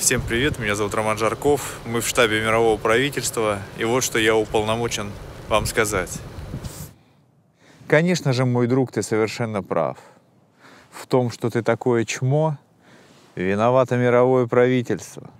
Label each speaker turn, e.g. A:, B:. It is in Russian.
A: Всем привет, меня зовут Роман Жарков, мы в штабе мирового правительства, и вот что я уполномочен вам сказать. Конечно же, мой друг, ты совершенно прав. В том, что ты такое чмо, виновато мировое правительство –